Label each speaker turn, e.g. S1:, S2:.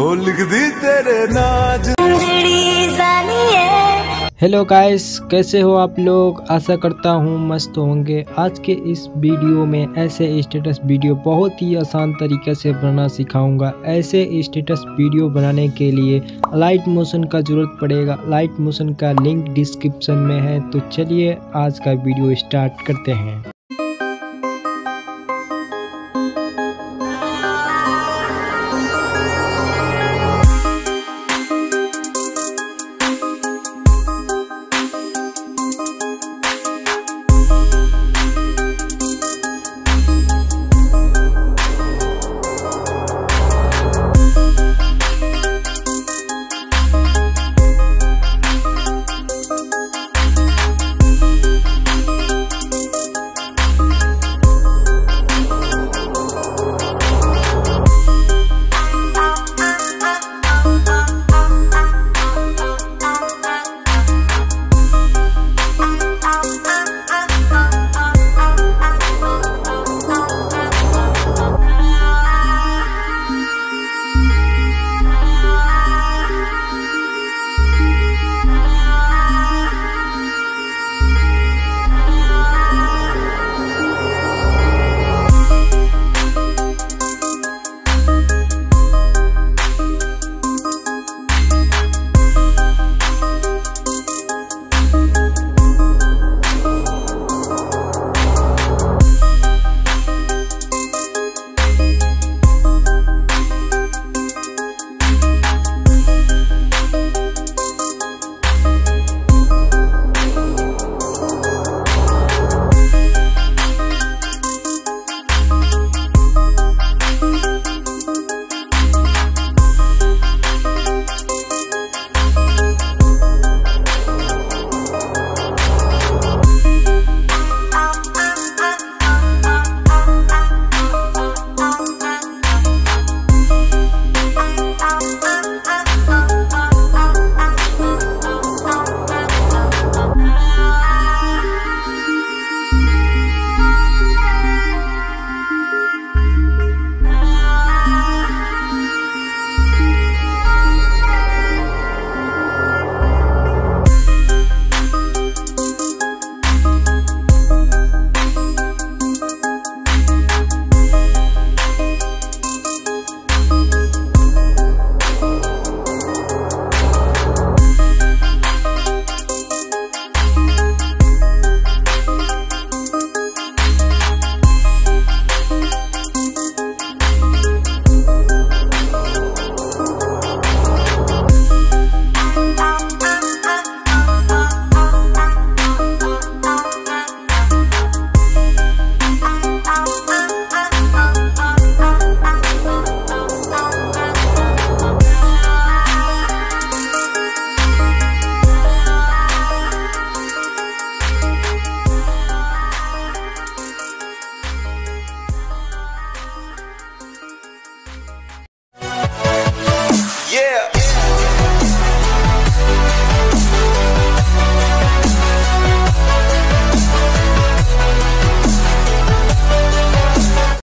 S1: ओ लिख दी तेरे नाज।
S2: हेलो गाइस कैसे हो आप लोग? आशा करता हूँ मस्त होंगे। आज के इस वीडियो में ऐसे स्टेटस वीडियो बहुत ही आसान तरीके से बनाना सिखाऊँगा। ऐसे स्टेटस वीडियो बनाने के लिए लाइट मोशन का ज़रूरत पड़ेगा। लाइट मोशन का लिंक डिस्क्रिप्शन में है। तो चलिए आज का वीडियो स्टार्ट करते हैं।